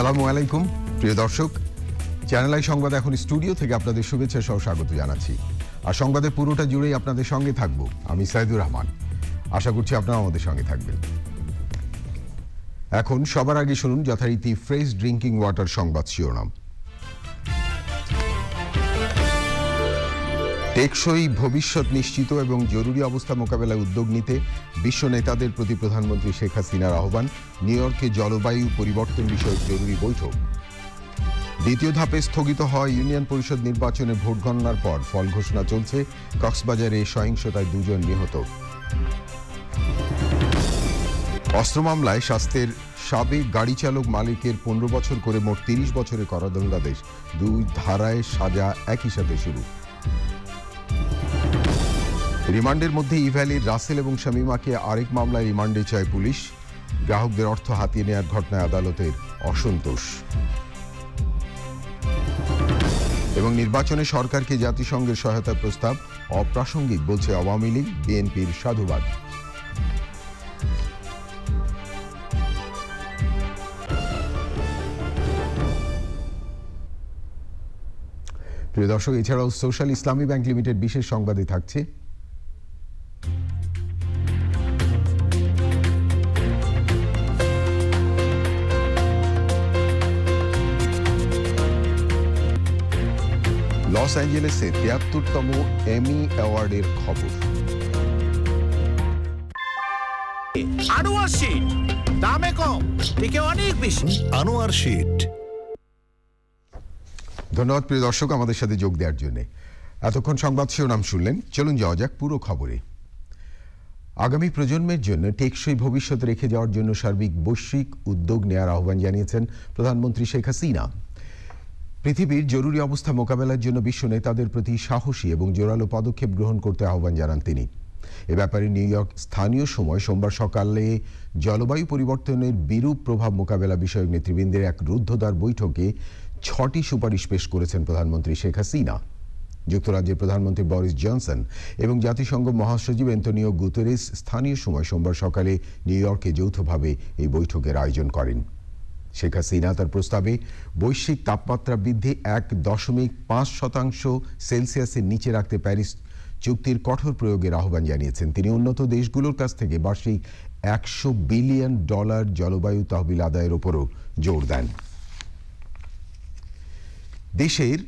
আসসালামু আলাইকুম, প্রিয় দর্শক। চ্যানেল আই সংবাদ এখন স্টুডিও থেকে আপনাদের শুভেচ্ছা সহ স্বাগত জানাচ্ছি। আর সংবাদের পুরোটা জুড়েই আপনাদের সঙ্গে থাকব আমি সাইদুর রহমান। আশা করছি আপনারা আমাদের সঙ্গে থাকবেন। এখন সবার আগে শুনুন যথারীতি ফ্রেশ ড্রিঙ্কিং ওয়াটার সংবাদ শিরোনাম। টেকসই ভবিষ্যৎ নিশ্চিত এবং জরুরি অবস্থা মোকাবেলায় উদ্যোগ নিতে বিশ্ব নেতাদের প্রতি প্রধানমন্ত্রী শেখ হাসিনার আহ্বান, নিউ ইয়র্কে জলবায়ু পরিবর্তন বিষয়ক জরুরি বৈঠক। দ্বিতীয় ধাপে স্থগিত হওয়া ইউনিয়ন পরিষদ নির্বাচনে ভোট গণনার পর ফল ঘোষণা চলছে, কক্সবাজারে সহিংসতায় দুজন নিহত। অস্ত্র মামলায় স্বাস্থ্যের সাবেক গাড়ি চালক মালিকের পনেরো বছর করে মোট তিরিশ বছরের কারাদণ্ডাদেশ। দুই ধারায় সাজা একই সাথে শুরু। রিমান্ডের মধ্যে ইভ্যালির রাসেল এবং শামিমাকে আরেক মামলায় রিমান্ডে চায় পুলিশ। গ্রাহকদের অর্থ হাতিয়ে নেওয়ার ঘটনায় আদালতের অসন্তোষ। এবং নির্বাচনে সরকারকে জাতিসংঘের সহায়তার প্রস্তাব অপ্রাসঙ্গিক বলছে আওয়ামী লীগ, বিএনপির সাধুবাদ। প্রিয় দর্শক, এছাড়াও সোশ্যাল ইসলামী ব্যাংক লিমিটেড বিশেষ সংবাদে থাকছে। লস অ্যাঞ্জেলেসে তিয়াত্তরতম এমি অ্যাওয়ার্ডের খবর। আনোয়ার শীট দামে কম থেকে অনেক বেশি। আনোয়ার শীট ধন্যবাদ প্রিয় দর্শক আমাদের সাথে যোগ দেওয়ার জন্য। এতক্ষণ সংবাদ শিরোনাম শুনলেন চলুন যাওয়া যাক পুরো খবরে। আগামী প্রজন্মের জন্য টেকসই ভবিষ্যৎ রেখে যাওয়ার জন্য সার্বিক বৈশ্বিক উদ্যোগ নেওয়ার আহ্বান জানিয়েছেন প্রধানমন্ত্রী শেখ হাসিনা। পৃথিবীর জরুরি অবস্থা মোকাবেলার জন্য বিশ্ব নেতাদের প্রতি সাহসী এবং জোরালো পদক্ষেপ গ্রহণ করতে আহ্বান জানান তিনি। এ ব্যাপারে নিউ ইয়র্ক স্থানীয় সময় সোমবার সকালে জলবায়ু পরিবর্তনের বিরূপ প্রভাব মোকাবেলা বিষয়ক নেতৃবৃন্দের এক রুদ্ধদ্বার বৈঠকে ছটি সুপারিশ পেশ করেছেন প্রধানমন্ত্রী শেখ হাসিনা। যুক্তরাজ্যের প্রধানমন্ত্রী বরিস জনসন এবং জাতিসংঘ মহাসচিব অ্যান্টনিও গুতেরেস স্থানীয় সময় সোমবার সকালে নিউ ইয়র্কে যৌথভাবে এই বৈঠকের আয়োজন করেন। শেখ হাসিনা তার প্রস্তাবে বৈশ্বিক তাপমাত্রা বৃদ্ধি এক দশমিক পাঁচ শতাংশ সেলসিয়াসের নিচে রাখতে প্যারিস চুক্তির কঠোর প্রয়োগের আহ্বান জানিয়েছেন। তিনি উন্নত দেশগুলোর কাছ থেকে বার্ষিক একশো বিলিয়ন ডলার জলবায়ু তহবিল আদায়ের ওপরও জোর দেন। দেশের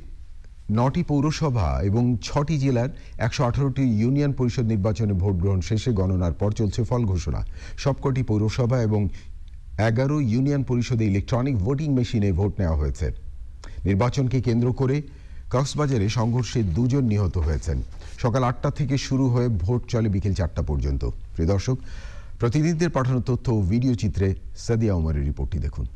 নটি পৌরসভা এবং ছটি জেলার একশো আঠারোটি ইউনিয়ন পরিষদ নির্বাচনে ভোট গ্রহণ শেষে গণনার পর চলছে ফল ঘোষণা। সবকটি পৌরসভা এবং এগারো ইউনিয়ন পরিষদে ইলেকট্রনিক ভোটিং মেশিনে ভোট নেওয়া হয়েছে। নির্বাচনকে কেন্দ্র করে কক্সবাজারে সংঘর্ষে দুজন নিহত হয়েছেন। সকাল আটটা থেকে শুরু হয়ে ভোট চলে বিকেল চারটা পর্যন্ত। প্রিয় দর্শক, প্রতিনিধিদের পাঠানো তথ্য ও ভিডিও চিত্রে সাদিয়া উমারের রিপোর্টটি দেখুন।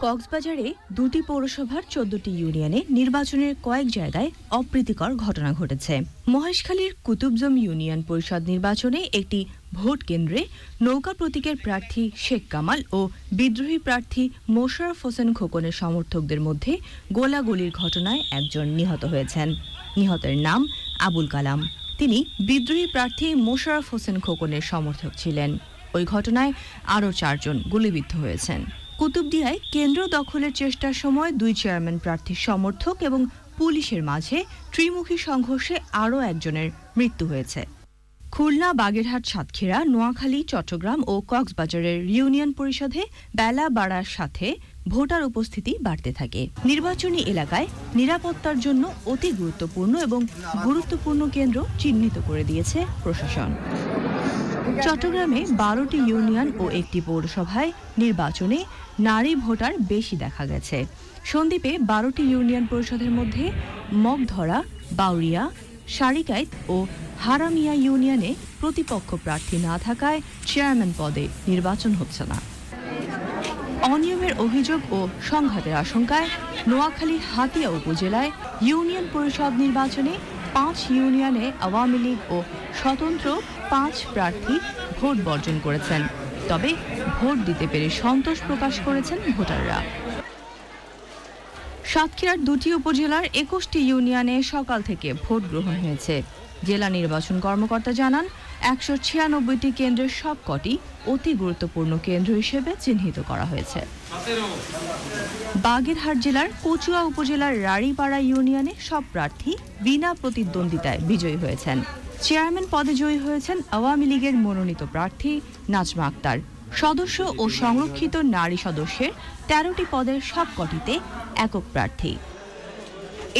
কক্সবাজারে দুটি পৌরসভার চোদ্দটি ইউনিয়নে নির্বাচনের কয়েক জায়গায় অপ্রীতিকর ঘটনা ঘটেছে। মহেশখালীর কুতুবজম ইউনিয়ন পরিষদ নির্বাচনে একটি ভোট কেন্দ্রে নৌকা প্রতীকের প্রার্থী শেখ কামাল ও বিদ্রোহী প্রার্থী মোশারফ হোসেন খোকনের সমর্থকদের মধ্যে গোলাগুলির ঘটনায় একজন নিহত হয়েছেন। নিহতের নাম আবুল কালাম। তিনি বিদ্রোহী প্রার্থী মোশারফ হোসেন খোকনের সমর্থক ছিলেন। ওই ঘটনায় আরও চারজন গুলিবিদ্ধ হয়েছেন। কুতুবদিয়ায় কেন্দ্র দখলের চেষ্টার সময় দুই চেয়ারম্যান প্রার্থীর সমর্থক এবং পুলিশের মাঝে ত্রিমুখী সংঘর্ষে আরও একজনের মৃত্যু হয়েছে। খুলনা, বাগেরহাট, সাতক্ষীরা, নোয়াখালী, চট্টগ্রাম ও কক্সবাজারের ইউনিয়ন পরিষদে বেলা বাড়ার সাথে ভোটার উপস্থিতি বাড়তে থাকে। নির্বাচনী এলাকায় নিরাপত্তার জন্য অতি গুরুত্বপূর্ণ এবং গুরুত্বপূর্ণ কেন্দ্র চিহ্নিত করে দিয়েছে প্রশাসন। চট্টগ্রামে বারোটি ইউনিয়ন ও একটি পৌরসভায় নির্বাচনে নারী ভোটার বেশি দেখা গেছে। সন্দ্বীপে বারোটি ইউনিয়ন পরিষদের মধ্যে মগধরা, বাউরিয়া, সারিকাইত ও হারামিয়া ইউনিয়নে প্রতিপক্ষ প্রার্থী না থাকায় চেয়ারম্যান পদে নির্বাচন হচ্ছে না। অনিয়মের অভিযোগ ও সংঘাতের আশঙ্কায় নোয়াখালীর হাতিয়া উপজেলায় ইউনিয়ন পরিষদ নির্বাচনে পাঁচ ইউনিয়নে আওয়ামী লীগ ও স্বতন্ত্র পাঁচ প্রার্থী ভোট বর্জন করেছেন। তবে ভোট দিতে পেরে সন্তোষ প্রকাশ করেছেন ভোটাররা। সাতক্ষীরার দুটি উপজেলার একুশটি ইউনিয়নে সকাল থেকে ভোট গ্রহণ হয়েছে। জেলা নির্বাচন কর্মকর্তা জানান একশো ছিয়ানব্বইটি কেন্দ্রের সবকটি অতি গুরুত্বপূর্ণ কেন্দ্র হিসেবে চিহ্নিত করা হয়েছে। বাগেরহাট জেলার কচুয়া উপজেলার রাড়িপাড়া ইউনিয়নে সব প্রার্থী বিনা প্রতিদ্বন্দ্বিতায় বিজয়ী হয়েছেন। চেয়ারম্যান পদে জয়ী হয়েছেন আওয়ামী লীগের মনোনীত প্রার্থী নাজমা আক্তার। সদস্য ও সংরক্ষিত নারী সদস্যের তেরোটি পদের সবকটিতে একক প্রার্থী।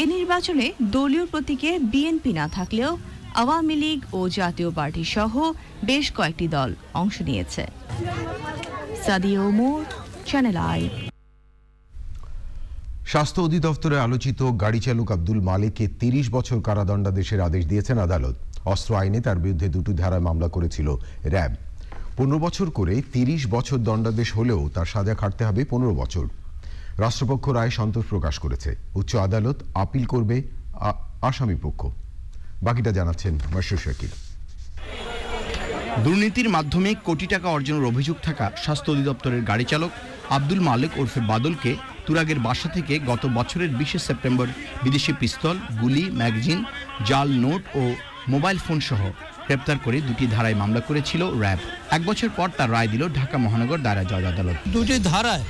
এ নির্বাচনে দলীয় প্রতীকে বিএনপি না থাকলেও আওয়ামী লীগ ও জাতীয় পার্টি সহ বেশ কয়েকটি দল অংশ নিয়েছে। স্বাস্থ্য অধিদপ্তরে আলোচিত গাড়ি চালক আব্দুল মালিককে তিরিশ বছর কারাদণ্ডাদেশের আদেশ দিয়েছেন আদালত। অস্ত্র আইনে তার বিরুদ্ধে দুটি ধারায় মামলা করেছিল র্যাব। পনেরো বছর করে তিরিশ বছর দণ্ডাদেশ হলেও তার সাজা খাটতে হবে পনেরো বছর। রাষ্ট্রপক্ষ রায় সন্তোষ প্রকাশ করেছে। উচ্চ আদালত আপিল করবে আসামি পক্ষ বাকিটা জানাচ্ছেন মাসুর শাকির দুর্নীতির মাধ্যমে কোটি টাকা অর্জনের অভিযোগ থাকা স্বাস্থ্য অধিদপ্তরের গাড়ি চালক আব্দুল মালিক ওরফে বাদলকে তুরাগের বাসা থেকে গত বছরের বিশে সেপ্টেম্বর বিদেশি পিস্তল গুলি ম্যাগাজিন জাল নোট ও মোবাইল ফোন সহ গ্রেপ্তার করে দুটি ধারায় মামলা করেছিল র্যাব। এক বছর পর তার রায় দিল ঢাকা মহানগর দায়রা জজ আদালত। দুটি ধারায়।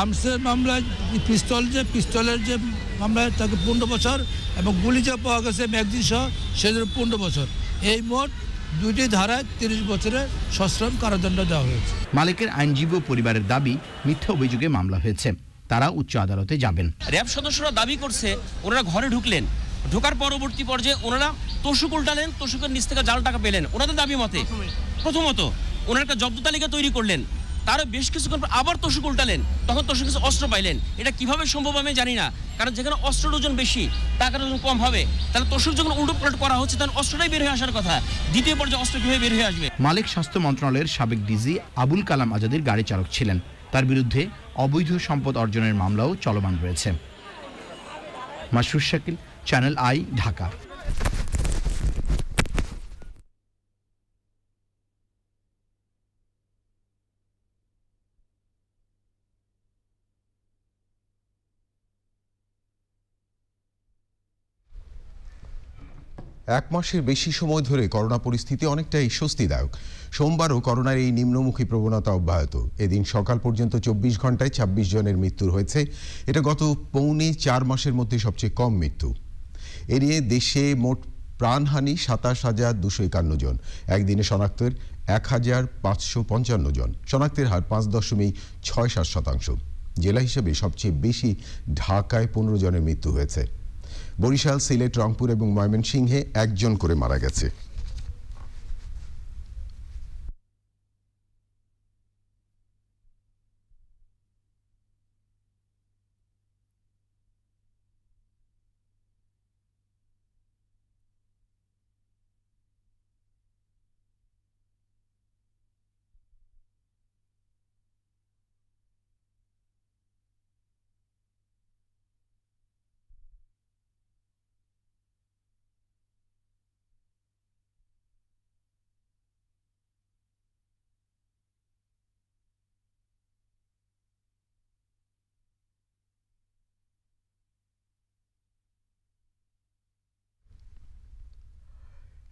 আর্মসের মামলায় পিস্তল যে পিস্তলের যে মামলায় তাকে পনেরো বছর এবং গুলি যা পাওয়া গেছে ম্যাগজিন সহ সেদের পনেরো বছর। এই মোট দুইটি ধারায় তিরিশ বছরের সশ্রম কারাদণ্ড দেওয়া হয়েছে। মালিকের আইনজীবী ও পরিবারের দাবি মিথ্যা অভিযোগে মামলা হয়েছে। তারা উচ্চ আদালতে যাবেন। র্যাব সদস্যরা দাবি করছে ওনারা ঘরে ঢুকলেন। ঢোকার পরবর্তী পর্যায়ে ওনারা তোষুক উল্টালেন তোষুকের নিচ থেকে জাল টাকা পেলেন। ওনাদের দাবি মতে প্রথমত ওনারা একটা জব্দ তালিকা তৈরি করলেন। তারও বেশ কিছুক্ষণ পর আবার তোষুক উল্টালেন। তখন তোষুক কিছু অস্ত্র পাইলেন। এটা কীভাবে সম্ভব আমি জানি না। কারণ যেখানে অস্ত্রের ওজন বেশি টাকার ওজন কম হবে। তাহলে তোষুক যখন উল্টো পাল্ট করা হচ্ছে, তখন অস্ত্রটাই বের হয়ে আসার কথা। দ্বিতীয় পর্যায়ে অস্ত্র কীভাবে বের হয়ে আসবে? মালিক স্বাস্থ্য মন্ত্রণালয়ের সাবেক ডিজি আবুল কালাম আজাদের গাড়ি চালক ছিলেন। তার বিরুদ্ধে অবৈধ সম্পদ অর্জনের মামলাও চলমান রয়েছে। Masrur Shakil, channel I, Dhaka. এক মাসের বেশি সময় ধরে করোনা পরিস্থিতি অনেকটাই স্বস্তিদায়ক। সোমবারও করোনার এই নিম্নমুখী প্রবণতা অব্যাহত। এদিন সকাল পর্যন্ত চব্বিশ ঘন্টায় ২৬ জনের মৃত্যু হয়েছে। এটা গত পৌনে চার মাসের মধ্যে সবচেয়ে কম মৃত্যু। এ নিয়ে দেশে মোট প্রাণহানি সাতাশ হাজার দুশো একান্ন জন। একদিনে শনাক্তের এক হাজার পাঁচশো পঞ্চান্ন জন। শনাক্তের হার পাঁচ দশমিক ছয় সাত শতাংশ। জেলা হিসেবে সবচেয়ে বেশি ঢাকায় পনেরো জনের মৃত্যু হয়েছে। বরিশাল সিলেট রংপুর এবং ময়মনসিংহে একজন করে মারা গেছে।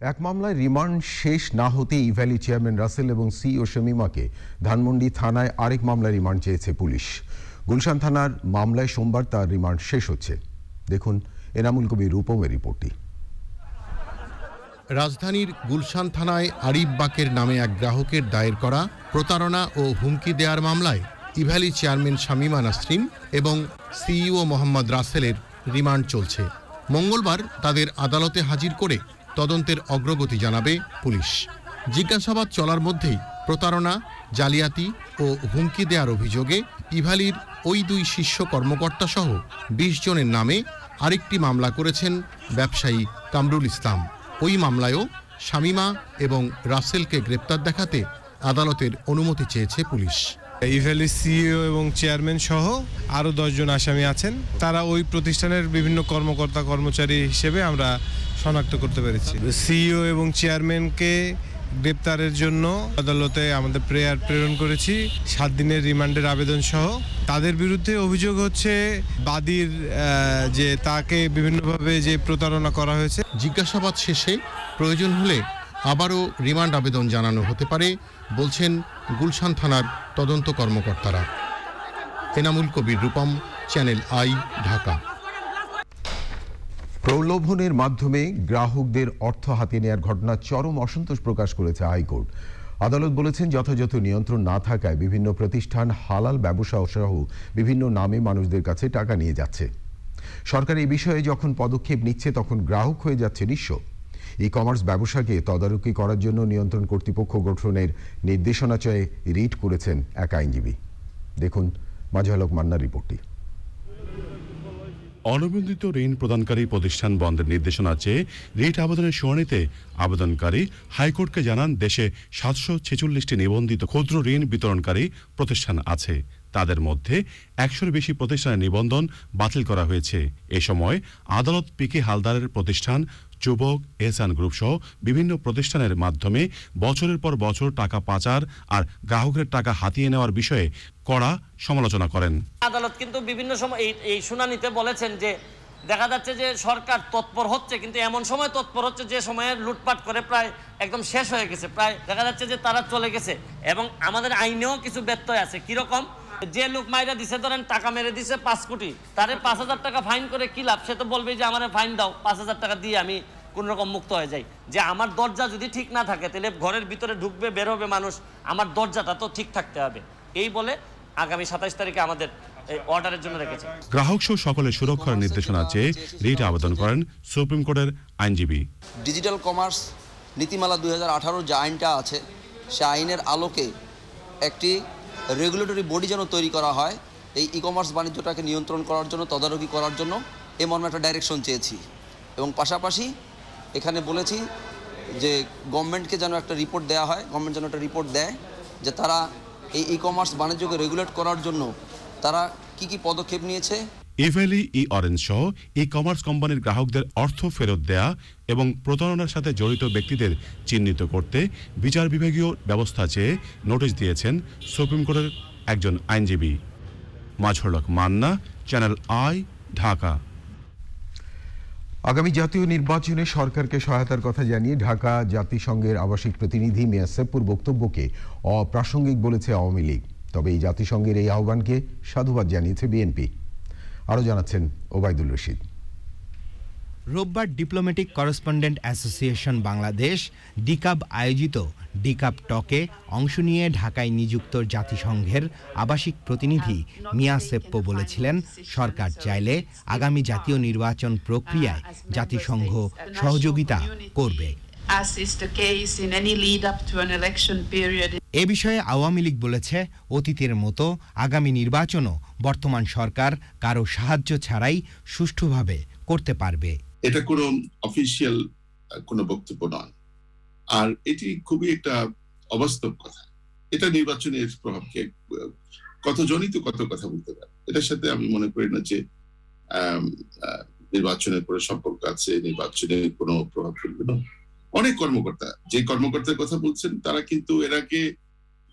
এক মামলায় রিমান্ড শেষ না হতেই ইভ্যালি চেয়ারম্যান রাসেল এবং সিও শমিমাকে ধানমন্ডি থানায় আরেক মামলায় রিমান্ড চেয়েছে পুলিশ। গুলশান থানার মামলায় সোমবার তার রিমান্ড শেষ হচ্ছে। দেখুন এনামুল কবির রূপমের রিপোর্টটি। রাজধানীর গুলশান থানায় আরিফ বাকের নামে এক গ্রাহকের দায়ের করা প্রতারণা ও হুমকি দেওয়ার মামলায় ইভ্যালি চেয়ারম্যান শামিমা নাসরিন এবং সিইও মোহাম্মদ রাসেলের রিমান্ড চলছে। মঙ্গলবার তাদের আদালতে হাজির করে তদন্তের অগ্রগতি জানাবে পুলিশ। জিজ্ঞাসাবাদ চলার মধ্যেই প্রতারণা, জালিয়াতি ও হুমকি দেওয়ার অভিযোগে ইভালির ওই দুই শীর্ষ কর্মকর্তা সহ বিশ জনের নামে আরেকটি মামলা করেছেন ব্যবসায়ী কামরুল ইসলাম। ওই মামলায়ও শামিমা এবং রাসেলকে গ্রেপ্তার দেখাতে আদালতের অনুমতি চেয়েছে পুলিশ। ইভ্যালি সিইও এবং চেয়ারম্যান সহ আরও দশজন আসামি আছেন। তারা ওই প্রতিষ্ঠানের বিভিন্ন কর্মকর্তা কর্মচারী হিসেবে আমরা শনাক্ত করতে পেরেছি। সিইও এবং চেয়ারম্যানকে গ্রেপ্তারের জন্য আদালতে আমাদের প্রেয়ার প্রেরণ করেছি। সাত দিনের রিমান্ডের আবেদন সহ। তাদের বিরুদ্ধে অভিযোগ হচ্ছে বাদীর যে তাকে বিভিন্নভাবে যে প্রতারণা করা হয়েছে। জিজ্ঞাসাবাদ শেষে প্রয়োজন হলে আবারও রিমান্ড আবেদন জানানো হতে পারে বলছেন গুলশান থানার তদন্ত কর্মকর্তারা। Enamul Kabir Rupam channel I Dhaka. প্রলোভনের মাধ্যমে গ্রাহকদের অর্থ হাতিয়ে নেওয়ার ঘটনা চরম অসন্তোষ প্রকাশ করেছে হাইকোর্ট। আদালত বলেছেন, যথাযথ নিয়ন্ত্রণ না থাকায় বিভিন্ন প্রতিষ্ঠান হালাল ব্যবসা সহ বিভিন্ন নামে মানুষদের কাছে টাকা নিয়ে যাচ্ছে। সরকার এই বিষয়ে যখন পদক্ষেপ নিচ্ছে, তখন গ্রাহক হয়ে যাচ্ছে নিঃস্ব। ই কমার্স ব্যবসাকে তদারকি করার জন্য নিয়ন্ত্রণ কর্তৃপক্ষ গঠনের নির্দেশনা চেয়ে রিট করেছেন এক আইনজীবী। দেখুন, মাঝালক মান্নার রিপোর্টটি। অনিবন্ধিত ঋণ প্রদানকারী প্রতিষ্ঠান বন্ধের নির্দেশনা চেয়ে রিট আবেদনের শুনানিতে আবেদনকারী হাইকোর্টকে জানান দেশে সাতশো ছেচল্লিশটি নিবন্ধিত ক্ষুদ্র ঋণ বিতরণকারী প্রতিষ্ঠান আছে। তাদের মধ্যে একশোর বেশি প্রতিষ্ঠানের নিবন্ধন বাতিল করা হয়েছে। এ সময় আদালত পিকে হালদারের প্রতিষ্ঠান, যুবক এসান গ্রুপ সহ বিভিন্ন প্রতিষ্ঠানের মাধ্যমে বছরের পর বছর টাকা পাচার আর গ্রাহকের টাকা হাতিয়ে নেওয়ার বিষয়ে কড়া সমালোচনা করেন। আদালত কিন্তু বিভিন্ন সময় এই শুনানিতে বলেছেন যে, দেখা যাচ্ছে যে সরকার তৎপর হচ্ছে, কিন্তু এমন সময় তৎপর হচ্ছে যে সময়ে লুটপাট করে প্রায় একদম শেষ হয়ে গেছে। প্রায় দেখা যাচ্ছে যে তারা চলে গেছে এবং আমাদের আইনেও কিছু ব্যত্যয় আছে। কীরকম? যে লোক মাইরা দিছে ধরেন টাকা মেরে দিছে পাঁচ কোটি তারে পাঁচ হাজার টাকা ফাইন করে কি লাভ? সে তো বলবে যে আমার ফাইন দাও পাঁচ হাজার টাকা দিয়ে আমি কোন রকম মুক্ত হয়ে যাই। যে আমার দরজা যদি ঠিক না থাকে তাহলে ঘরের ভিতরে ঢুকবে বের হবে মানুষ আমার দরজাটা তো ঠিক থাকতে হবে। এই বলে আগামী সাতাইশ তারিখে আমাদের এই অর্ডারের জন্য রেখেছে। গ্রাহক সহ সকলের সুরক্ষার নির্দেশনা চেয়ে রিট আবেদন করেন সুপ্রিম কোর্টের আইনজীবী। ডিজিটাল কমার্স নীতিমালা দুই হাজার আঠারো যে আইনটা আছে সে আইনের আলোকে একটি রেগুলেটরি বডি যেন তৈরি করা হয়, এই ই কমার্স বাণিজ্যটাকে নিয়ন্ত্রণ করার জন্য, তদারকি করার জন্য এ মর্মে একটা ডাইরেকশন চেয়েছি। এবং পাশাপাশি এখানে বলেছি যে গভর্নমেন্টকে যেন একটা রিপোর্ট দেয়া হয় গভর্নমেন্ট যেন একটা রিপোর্ট দেয় যে তারা এই ই কমার্স বাণিজ্যকে রেগুলেট করার জন্য তারা কি কি পদক্ষেপ নিয়েছে ইভ্যালি ই অরেঞ্জ সহ ই কমার্স কোম্পানির গ্রাহকদের অর্থ ফেরত দেয়া এবং প্রতারণার সাথে জড়িত ব্যক্তিদের চিহ্নিত করতে বিচার বিভাগীয় ব্যবস্থা চেয়ে নোটিশ দিয়েছেন সুপ্রিম কোর্টের একজন আইনজীবী। মাঝরলক মান্না, চ্যানেল আই, ঢাকা। আগামী জাতীয় নির্বাচনে সরকারকে সহায়তার কথা জানিয়ে ঢাকা জাতিসংঘের আবাসিক প্রতিনিধি মিয়া সেপুর বক্তব্যকে অপ্রাসঙ্গিক বলেছে আওয়ামী লীগ। তবে এই জাতিসংঘের এই আহ্বানকে সাধুবাদ জানিয়েছে বিএনপি। আরও জানাচ্ছেন ওবায়দুল রশিদ। রোববার diplomatic correspondent association Bangladesh, DCAB আয়োজিত ডিকাব টকে অংশ নিয়ে ঢাকায় নিযুক্ত জাতিসংঘের আবাসিক প্রতিনিধি মিয়া সেপ্পো বলেছিলেন, সরকার চাইলে আগামী জাতীয় নির্বাচন প্রক্রিয়ায় জাতিসংঘ সহযোগিতা করবে। As is the case in any lead up to an election period. এ বিষয়ে আওয়ামী লীগ বলেছে অতীতের মতো আগামী নির্বাচনও বর্তমান সরকার কারও সাহায্য ছাড়াই সুষ্ঠুভাবে করতে পারবে। এটা কোনো অফিসিয়াল কোনো বক্তব্য নয়। আর এটি খুবই একটা অবাস্তব কথা। এটা নির্বাচনের প্রভাবকে আহ, কতজনই তো কত কথা বলতে পারে। এটার সাথে আমি মনে করি না যে নির্বাচনের পরে সম্পর্ক আছে নির্বাচনের কোনো প্রভাব ফেলবে না। অনেক কর্মকর্তা যে কর্মকর্তার কথা বলছেন তারা কিন্তু এর আগে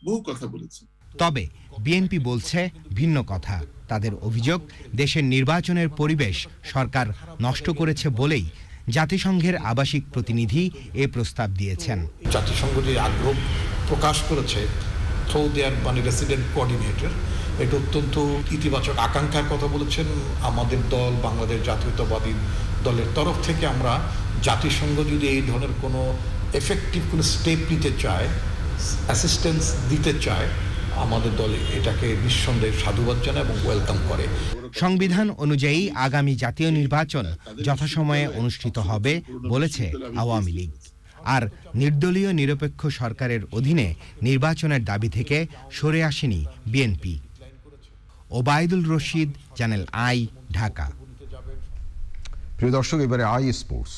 বহু কথা বলেছেন। তবে বিএনপি বলছে ভিন্ন কথা। তাদের অভিযোগ দেশের নির্বাচনের পরিবেশ সরকার নষ্ট করেছে বলেই জাতিসংঘের আবাসিক প্রতিনিধি এ প্রস্তাব দিয়েছেন। জাতিসংঘ যে আগ্রহ প্রকাশ করেছে থ্রো দেয়ার মানে রেসিডেন্ট কোঅর্ডিনেটর এটা অত্যন্ত ইতিবাচক আকাঙ্ক্ষার কথা বলেছেন আমাদের দল বাংলাদেশ জাতীয়তাবাদী দলের তরফ থেকে আমরা জাতিসংঘ যদি এই ধরনের কোনো এফেক্টিভ কোনো স্টেপ নিতে চায় অ্যাসিস্ট্যান্স দিতে চায় আমাদের দলে এটাকে নিঃসন্দেহে সাধুবাদ জানায় এবং ওয়েলকাম করে। সংবিধান অনুযায়ী আগামী জাতীয় নির্বাচন যথাসময়ে অনুষ্ঠিত হবে বলেছে আওয়ামী লীগ। আর নির্দলীয় নিরপেক্ষ সরকারের অধীনে নির্বাচনের দাবি থেকে সরে আসেনি BNP. Obaidul Rashid channel I Dhaka. প্রিয় দর্শক এবারে আই স্পোর্টস।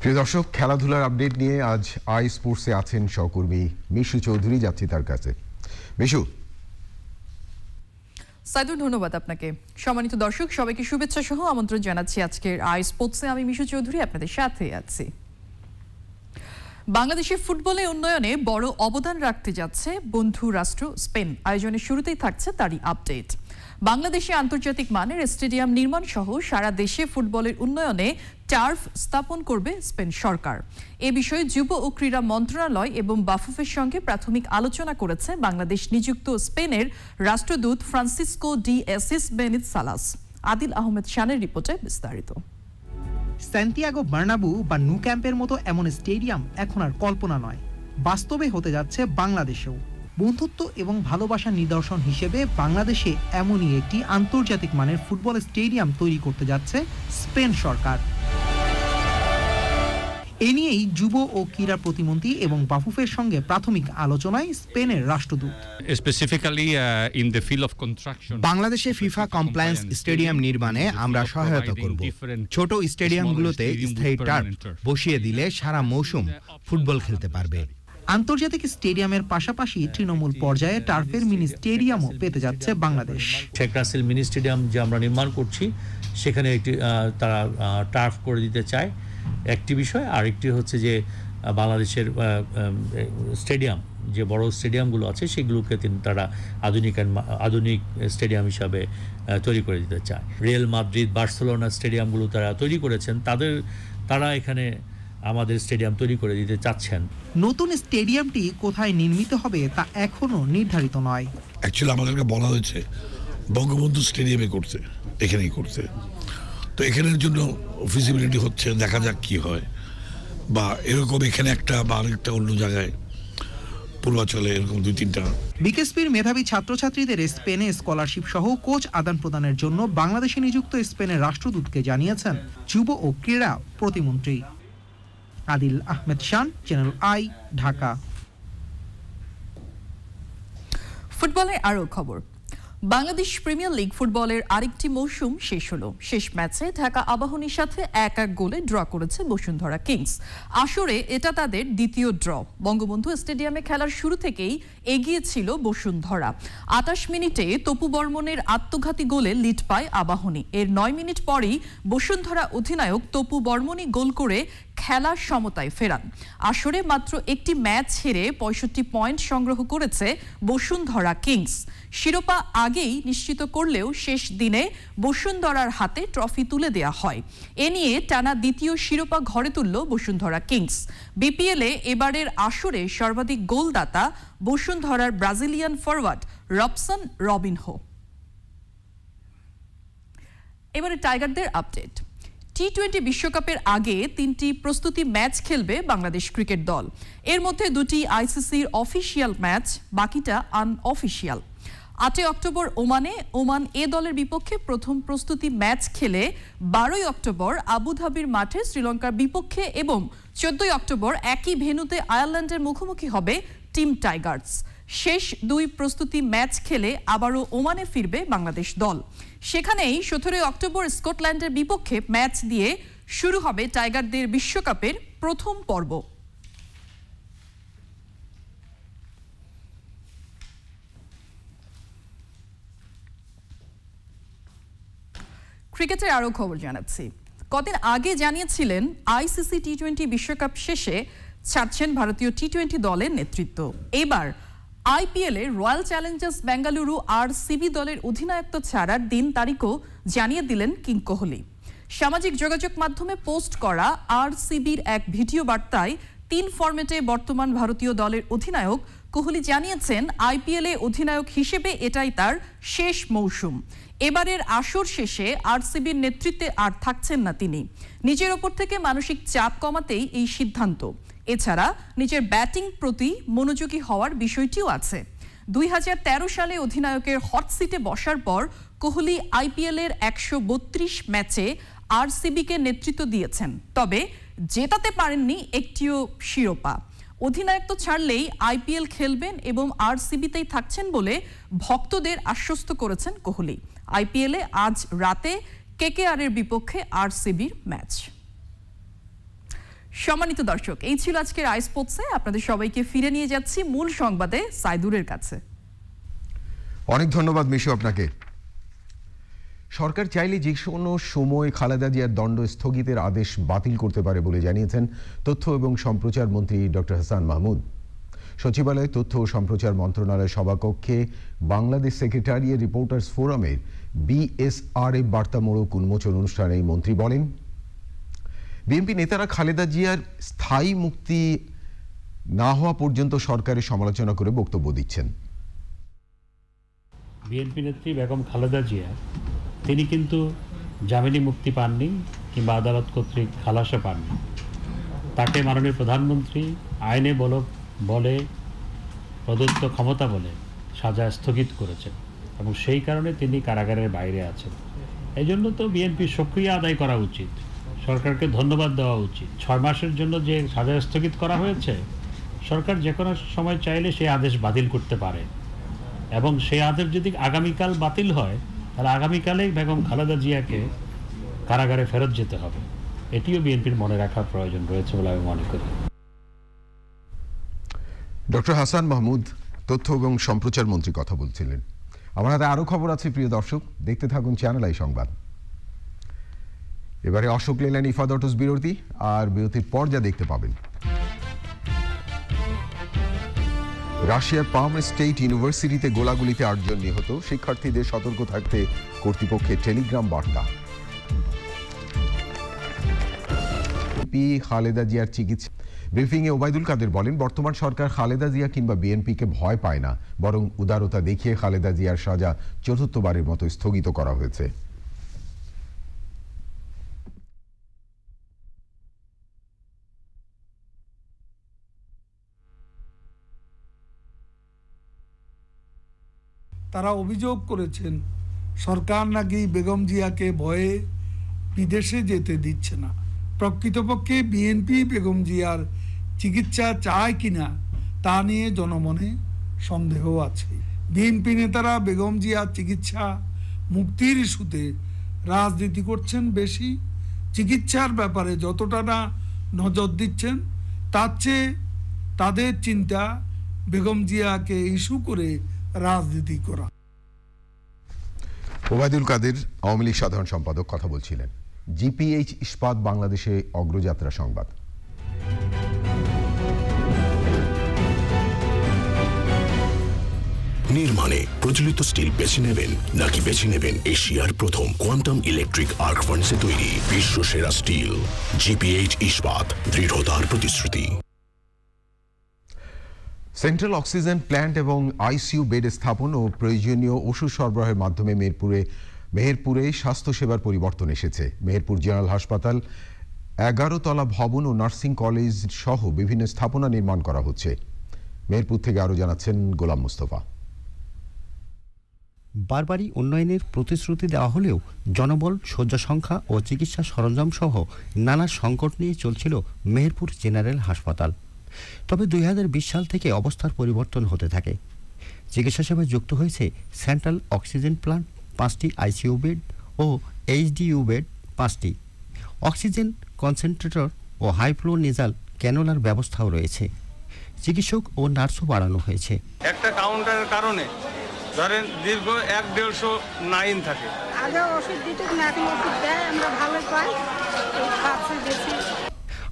প্রিয় দর্শক, খেলাধুলার আপডেট নিয়ে আজ আই স্পোর্টসে আছেন সহকর্মী মিশু চৌধুরী, যাচ্ছি তার কাছে। মিশু। সাইদুর ধন্যবাদ আপনাকে। সম্মানিত দর্শক, সবাইকে শুভেচ্ছা সহ আমন্ত্রণ জানাচ্ছি আজকের আই স্পোর্টসে আমি মিশু চৌধুরী, আপনাদের সাথে আছি। বাংলাদেশের ফুটবলে উন্নয়নে বড় অবদান রাখতে যাচ্ছে বন্ধু রাষ্ট্র স্পেন। আয়োজনের শুরুতেই থাকছে তারই আপডেট। বাংলাদেশে আন্তর্জাতিক মানের স্টেডিয়াম নির্মাণ সহ সারা দেশে ফুটবলের উন্নয়নে টার্ফ স্থাপন করবে স্পেন সরকার। এ বিষয়ে যুব ও ক্রীড়া মন্ত্রণালয় এবং বাফুফের সঙ্গে প্রাথমিক আলোচনা করেছে বাংলাদেশ নিযুক্ত স্পেনের রাষ্ট্রদূত Francisco de Asis Benitez Salas. Adil Ahmed শানের রিপোর্টে বিস্তারিত। স্যান্টিয়াগো বার্নাবু বা নু ক্যাম্পের মতো এমন স্টেডিয়াম এখন আর কল্পনা নয়। বাস্তবে হতে যাচ্ছে বাংলাদেশেও। বন্ধুত্ব এবং ভালোবাসার নিদর্শন হিসেবে বাংলাদেশে এমনই একটি আন্তর্জাতিক মানের ফুটবল স্টেডিয়াম তৈরি করতে যাচ্ছে স্পেন সরকার। এ নিয়েই যুব ও ক্রীড়া প্রতিমন্ত্রী এবং বাফুফের সঙ্গে প্রাথমিক আলোচনায় স্পেনের রাষ্ট্রদূত uh. বাংলাদেশে ফিফা কমপ্লায়েন্স স্টেডিয়াম নির্মাণে আমরা সহায়তা করব ছোট স্টেডিয়ামগুলোতে স্থায়ী টার্ফ বসিয়ে দিলে সারা মৌসুম ফুটবল খেলতে পারবে আন্তর্জাতিক স্টেডিয়ামের পাশাপাশি তৃণমূল পর্যায়ে টার্ফের মিনি স্টেডিয়ামও পেতে যাচ্ছে বাংলাদেশ শেখ রাসেল মিনি স্টেডিয়াম যে আমরা নির্মাণ করছি সেখানে একটি আহ, তারা টার্ফ করে দিতে চায় একটি বিষয় আরেকটি হচ্ছে যে বাংলাদেশের স্টেডিয়াম যে বড় স্টেডিয়ামগুলো আছে সেগুলোকে তিনি তারা আধুনিক আধুনিক স্টেডিয়াম হিসাবে তৈরি করে দিতে চায়। রিয়েল মাদ্রিদ বার্সেলোনা স্টেডিয়ামগুলো তারা তৈরি করেছেন তাদের তারা এখানে আমাদের স্টেডিয়াম তৈরি করে দিতে চাচ্ছেন। নতুন স্টেডিয়ামটি কোথায় নির্মিত হবে তা এখনও নির্ধারিত নয়। অ্যাকচুয়ালি আমাদেরকে বলা হয়েছে বঙ্গবন্ধু স্টেডিয়ামে করতে এখানেই করতে তো এখানের জন্য ফিজিবিলিটি হচ্ছে দেখা যাক কি হয়। বা এরকম এখানে একটা বা আরেকটা অন্য জায়গায় পূর্বাচলে এরকম দুই তিনটা। বিকেএসপির মেধাবী ছাত্রছাত্রীদের স্পেনে স্কলারশিপ সহ কোচ আদান প্রদানের জন্য বাংলাদেশে নিযুক্ত স্পেনের রাষ্ট্রদূতকে জানিয়েছেন যুব ও ক্রীড়া প্রতিমন্ত্রী। Adil Ahmed Shan channel I Dhaka. ফুটবলে আরও খবর। বাংলাদেশ প্রিমিয়ার লিগ ফুটবলের আরেকটি মৌসুম শেষ হলো। শেষ ম্যাচে ঢাকা আবাহনীর সাথে এক এক গোলে ড্র করেছে বসুন্ধরা কিংস। আসরে এটা তাদের দ্বিতীয় ড্র। বঙ্গবন্ধু স্টেডিয়ামে খেলার শুরু থেকেই এগিয়ে ছিল বসুন্ধরা। আটাশ মিনিটে তপু বর্মনের আত্মঘাতী গোলে লিড পায় আবাহনী। এর নয় মিনিট পরেই বসুন্ধরা অধিনায়ক তপু বর্মনই গোল করে খেলার সমতায় ফেরান। আসরে মাত্র একটি ম্যাচ হেরে পঁয়ষট্টি পয়েন্ট সংগ্রহ করেছে বসুন্ধরা কিংস। শিরোপা আগেই নিশ্চিত করলেও শেষ দিনে বসুন্ধরার হাতে ট্রফি তুলে দেয়া হয়। এ নিয়ে টানা দ্বিতীয় শিরোপা ঘরে তুলল বসুন্ধরা কিংস। বিপিএলে এবারের আসরে সর্বাধিক গোলদাতা বসুন্ধরার ব্রাজিলিয়ান ফরওয়ার্ড রবসন রবিনহো। এবারে টাইগারদের আপডেট। টি টোয়েন্টি বিশ্বকাপের আগে তিনটি প্রস্তুতি ম্যাচ খেলবে বাংলাদেশ ক্রিকেট দল। এর মধ্যে দুটি আইসিসির অফিসিয়াল ম্যাচ, বাকিটা আনঅফিসিয়াল। আটই অক্টোবর ওমানে, ওমান এ দলের বিপক্ষে প্রথম প্রস্তুতি ম্যাচ খেলে বারোই অক্টোবর আবুধাবির মাঠে শ্রীলঙ্কার বিপক্ষে এবং চোদ্দই অক্টোবর একই ভেন্যুতে আয়ারল্যান্ডের মুখোমুখি হবে টিম টাইগার্স। শেষ দুই প্রস্তুতি ম্যাচ খেলে আবারও ওমানে ফিরবে বাংলাদেশ দল। সেখানেই সতেরোই অক্টোবর স্কটল্যান্ডের বিপক্ষে ম্যাচ দিয়ে শুরু হবে টাইগারদের বিশ্বকাপের প্রথম পর্ব। ক্রিকেটের আরও খবর জানাচ্ছি। কদিন আগে জানিয়েছিলেন আইসিসি টি টোয়েন্টি বিশ্বকাপ শেষে ছাড়ছেন ভারতীয় টি টোয়েন্টি দলের নেতৃত্ব। এবার আইপিএলে রয়্যাল চ্যালেঞ্জার্স বেঙ্গালুরু আর সিবি দলের অধিনায়কত্ব ছাড়ার দিন তারিখও জানিয়ে দিলেন কিং কোহলি। সামাজিক যোগাযোগ মাধ্যমে পোস্ট করা আর সিবির এক ভিডিও বার্তায় তিন ফরম্যাটে বর্তমান ভারতীয় দলের অধিনায়ক কোহলি জানিয়েছেন, আইপিএলে অধিনায়ক হিসেবে এটাই তার শেষ মৌসুম। এবারের আসর শেষে আরসিবির নেতৃত্বে আর থাকছেন না তিনি। নিজের ওপর থেকে মানসিক চাপ কমাতেই এই সিদ্ধান্ত। এছাড়া নিজের ব্যাটিং প্রতি মনোযোগী হওয়ার বিষয়টিও আছে। দুই হাজার তেরো সালে অধিনায়কের হট সিটে বসার পর কোহলি আইপিএলের একশো বত্রিশ ম্যাচে আরসিবিকে নেতৃত্ব দিয়েছেন। তবে জেতাতে পারেননি একটিও শিরোপা। অধিনায়ক তো ছাড়লেই আইপিএল খেলবেন এবং আরসিবিতেই থাকছেন বলে ভক্তদের আশ্বস্ত করেছেন কোহলি। আইপিএলে আজ রাতে কেকেআর এর বিপক্ষে আরসিবির ম্যাচ। সম্মানিত দর্শক, এই ছিল আজকের আই স্পোর্টসে আপনাদের সবাইকে ফিরে নিয়ে যাচ্ছি মূল সংবাদে সাইদুরের কাছে। অনেক ধন্যবাদ মিশু আপনাকে। সরকার চাইলে যে কোনো সময় খালেদা জিয়ার দণ্ড স্থগিতের আদেশ বাতিল করতে পারে বলে জানিয়েছেন তথ্য এবং সম্প্রচার মন্ত্রী ডক্টর হাসান মাহমুদ। সচিবালয়ে তথ্য ও সম্প্রচার মন্ত্রণালয় সভাকক্ষে বাংলাদেশ সেক্রেটারিয়েট রিপোর্টার্স ফোরামের বিএসআরএফ বার্তামূলক উন্মোচন অনুষ্ঠানে এই মন্ত্রী বলেন, বিএনপি নেতারা খালেদা জিয়ার স্থায়ী মুক্তি না হওয়া পর্যন্ত সরকারের সমালোচনা করে বক্তব্য দিচ্ছেন। বিএনপি নেত্রী বেগম খালেদা জিয়া তিনি কিন্তু জামিনী মুক্তি পাননি কিংবা আদালত কর্তৃক খালাসও পাননি। তাকে মাননীয় প্রধানমন্ত্রী আইনে বল বলে, প্রদত্ত ক্ষমতা বলে সাজা স্থগিত করেছেন এবং সেই কারণে তিনি কারাগারের বাইরে আছেন। এই জন্য তো বিএনপি সক্রিয় আদায় করা উচিত। সরকারকে ধন্যবাদ দেওয়া উচিত। ছয় মাসের জন্য যে সাজা স্থগিত করা হয়েছে, সরকার যে কোনো সময় চাইলে সেই আদেশ বাতিল করতে পারে। এবং সেই আদেশ যদি আগামীকাল বাতিল হয় তাহলে আগামীকালেই বেগম খালেদা জিয়াকে কারাগারে ফেরত যেতে হবে। এটিও বিএনপির মনে রাখার প্রয়োজন রয়েছে বলে আমি মনে করি। ডক্টর হাসান মাহমুদ, তথ্য এবং সম্প্রচার মন্ত্রী কথা বলছিলেন। আমার হাতে আরও খবর আছে, প্রিয় দর্শক। দেখতে থাকুন চ্যানেল আই সংবাদ। এবারে অশোক লেলেন, ইফাদ অটোস বিরতি, আর বিরতির পর যা দেখতে পাবেন। রাশিয়ার পাম স্টেট ইউনিভার্সিটিতে গোলাগুলিতে আটজন নিহত, শিক্ষার্থীদের সতর্ক থাকতে কর্তৃপক্ষের টেলিগ্রাম বার্তা। পি খালেদা জিয়ার চিকিৎসা। ব্রিফিংয়ে ওবায়দুল কাদের বলেন, বর্তমান সরকার খালেদা জিয়া কিংবা বিএনপিকে ভয় পায় না, বরং উদারতা দেখিয়ে খালেদা জিয়ার সাজা চতুর্থবারের মতো স্থগিত করা হয়েছে। তারা অভিযোগ করেছেন, সরকার নাকি বেগম জিয়াকে ভয়ে বিদেশে যেতে দিচ্ছে না। প্রকৃতপক্ষে বিএনপি বেগম জিয়ার চিকিৎসা চায় কিনা তা নিয়ে জনমনে সন্দেহ আছে। বিএনপি নেতারা বেগম জিয়ার চিকিৎসা মুক্তির ইস্যুতে রাজনীতি করছেন বেশি। চিকিৎসার ব্যাপারে যতটা না নজর দিচ্ছেন, তার চেয়ে তাদের চিন্তা বেগম জিয়াকে ইস্যু করে রাজনীতি করা। ওবায়দুল কাদের আওয়ামী লীগ সাধারণ সম্পাদক কথা বলছিলেন। জিপিএইচ ইস্পাত বাংলাদেশে অগ্রযাত্রা সংবাদ। নির্মাণে প্রচলিত স্টিল বেছে নেবেন নাকি বেছে নেবেন এশিয়ার প্রথম কোয়ান্টাম ইলেকট্রিক আর্ক ফার্নসে তৈরি বিশ্ব সেরা স্টিল। জিপিএইচ ইস্পাত দৃঢ়তার প্রতিশ্রুতি। সেন্ট্রাল অক্সিজেন প্ল্যান্ট এবং আইসিইউ বেড স্থাপন ও প্রয়োজনীয় ওষুধ সরবরাহের মাধ্যমে মেহেরপুরে মেহেরপুরে স্বাস্থ্যসেবার পরিবর্তন এসেছে। মেহেরপুর জেনারেল হাসপাতাল এগারো তলা ভবন ও নার্সিং কলেজ সহ বিভিন্ন স্থাপনা নির্মাণ করা হচ্ছে। মেহেরপুর থেকে আরও জানাচ্ছেন গোলাম মুস্তফা। বারবারই উন্নয়নের প্রতিশ্রুতি দেওয়া হলেও জনবল শয্যা সংখ্যা ও চিকিৎসা সরঞ্জাম সহ নানা সংকট নিয়ে চলছিল মেহেরপুর জেনারেল হাসপাতাল। তবে দুই হাজার বিশ সাল থেকে অবস্থার পরিবর্তন হতে থাকে। চিকিৎসা সেবায় যুক্ত হয়েছে সেন্ট্রাল অক্সিজেন প্লান্ট পাঁচটি আইসিইউ বেড ও এইচডিইউ বেড পাঁচটি। অক্সিজেন কনসেন্ট্রেটর ও হাইফ্লো নেজাল ক্যানোলার ব্যবস্থাও রয়েছে। চিকিৎসক ও নার্সও বাড়ানো হয়েছে। একটা কাউন্টারের কারণে ধরেন দীর্ঘ এক দেড়শো নাইন থাকে। আগে ওষুধ দিত না এখন ওষুধ দেয় আমরা ভালো পাই।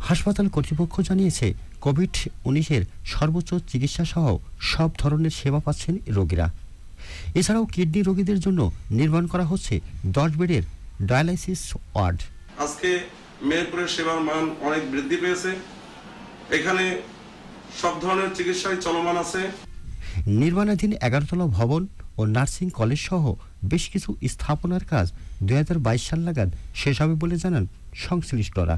হাসপাতাল কর্তৃপক্ষ জানিয়েছে কোভিড উনিশের সর্বোচ্চ চিকিৎসা সহ সব ধরনের সেবা পাচ্ছেন রোগীরা। এছাড়াও কিডনি রোগীদের জন্য নির্মাণ করা হচ্ছে দশ বেডের ডায়ালাইসিস ওয়ার্ড। আজকে মেহেরপুরের সেবার মান অনেক বৃদ্ধি পেয়েছে। এখানে সব ধরনের চিকিৎসাই চলমান আছে। নির্মাণাধীন এগারোতলা ভবন ও নার্সিং কলেজ সহ বেশ কিছু স্থাপনার কাজ দুই হাজার বাইশ সাল নাগাদ শেষ হবে বলে জানান সংশ্লিষ্টরা।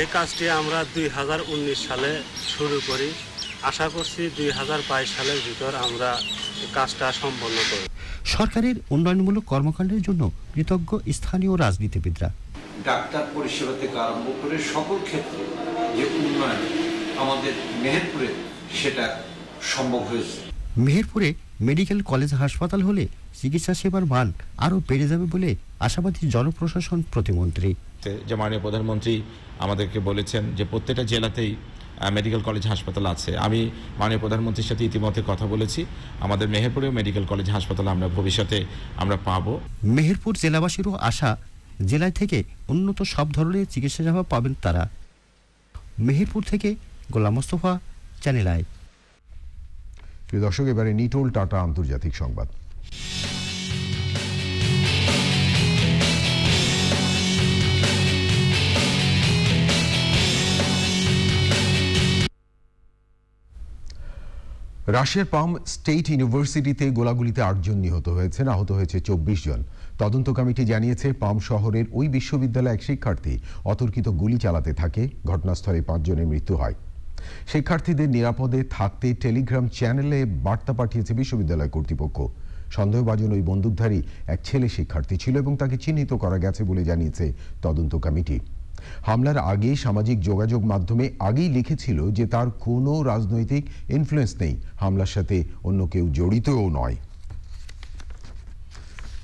এই কাজটি আমরা দুই হাজার উনিশ সালে শুরু করি। আশা করছি দুই সালের ভিতর আমরা কাজটা সম্পন্ন করব। সরকারের উন্নয়নমূলক কর্মকাণ্ডের জন্য কৃতজ্ঞ স্থানীয় রাজনীতিবিদরা। ডাক্তার পরিষেবা থেকে আরম্ভ করে সকল ক্ষেত্রে যে উন্নয়ন আমাদের মেহেরপুরে সেটা সম্ভব হয়েছে। মেহেরপুরে মেডিকেল কলেজ হাসপাতাল হলে চিকিৎসা সেবার মান আরও বেড়ে যাবে বলে আশাবাদী জনপ্রশাসন প্রতিমন্ত্রী। যে মাননীয় প্রধানমন্ত্রী আমাদেরকে বলেছেন যে প্রত্যেকটা জেলাতেই মেডিকেল কলেজ হাসপাতাল আছে। আমি মাননীয় প্রধানমন্ত্রীর সাথে ইতিমধ্যে কথা বলেছি। আমাদের মেহেরপুরেও মেডিকেল কলেজ হাসপাতাল আমরা ভবিষ্যতে আমরা পাব। মেহেরপুর জেলাবাসীরও আশা জেলায় থেকে উন্নত সব ধরনের চিকিৎসা সেবা পাবেন তারা। মেহেরপুর থেকে গোলাম মোস্তফা চ্যানেল আই। প্রিয় দর্শক এবারে নিটোল টাটা আন্তর্জাতিক সংবাদ। রাশিয়ার পাম স্টেট ইউনিভার্সিটিতে গোলাগুলিতে আটজন নিহত হয়েছেন, আহত হয়েছে চব্বিশ জন। তদন্ত কমিটি জানিয়েছে, পাম শহরের ওই বিশ্ববিদ্যালয়ে এক শিক্ষার্থী অতর্কিত গুলি চালাতে থাকে, ঘটনাস্থলে পাঁচজনের মৃত্যু হয়। শিক্ষার্থীদের নিরাপদে থাকতে টেলিগ্রাম চ্যানেলে বার্তা পাঠিয়েছে বিশ্ববিদ্যালয় কর্তৃপক্ষ। সন্দেহভাজন ওই বন্দুকধারী এক ছেলে শিক্ষার্থী ছিল এবং তাকে চিহ্নিত করা গেছে বলে জানিয়েছে তদন্ত কমিটি। হামলার আগে সামাজিক যোগাযোগ মাধ্যমে আগেই লিখেছিল যে তার কোনো রাজনৈতিক ইনফ্লুয়েন্স নেই। হামলার সাথে অন্য কেউ জড়িতও নয়।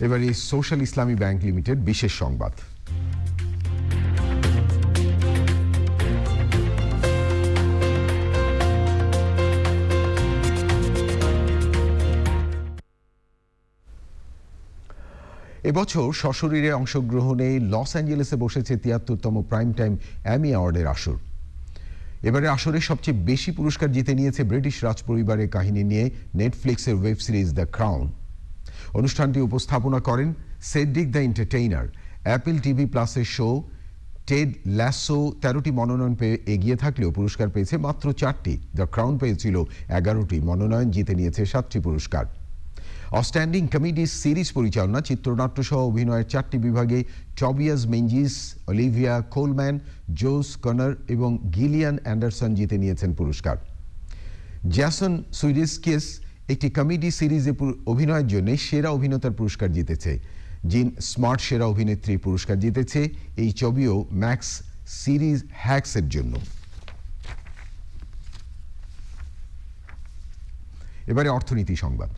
এবারে সোশ্যাল ইসলামী ব্যাংক লিমিটেড বিশেষ সংবাদ। এবছর সশরীরে অংশগ্রহণে লস অ্যাঞ্জেলেসে বসেছে তিয়াত্তরতম প্রাইম টাইম অ্যামি অ্যাওয়ার্ডের আসর। এবারে আসরে সবচেয়ে বেশি পুরস্কার জিতে নিয়েছে ব্রিটিশ রাজ পরিবারের কাহিনী নিয়ে নেটফ্লিক্সের ওয়েব সিরিজ দ্য ক্রাউন। অনুষ্ঠানটি উপস্থাপনা করেন Cedric the entertainer. Apple TV প্লাসের শো টেড ল্যাসো তেরোটি মনোনয়ন পেয়ে এগিয়ে থাকলেও পুরস্কার পেয়েছে মাত্র চারটি। দ্য ক্রাউন পেয়েছিল এগারোটি মনোনয়ন, জিতে নিয়েছে সাতটি পুরস্কার। অস্ট্যান্ডিং কমেডি সিরিজ পরিচালনা চিত্রনাট্য সহ অভিনয়ের চারটি বিভাগে টবিয়াস মেঞ্জিস অলিভিয়া কোলম্যান জোস কনার এবং গিলিয়ান অ্যান্ডারসন জিতে নিয়েছেন পুরস্কার। জ্যাসন সুইডিসকিস একটি কমেডি সিরিজে অভিনয়ের জন্য সেরা অভিনেতার পুরস্কার জিতেছে। জিন স্মার্ট সেরা অভিনেত্রী পুরস্কার জিতেছে, এই ছবিও ম্যাক্স সিরিজ হ্যাক্সের জন্য। এবারে অর্থনীতি সংবাদ।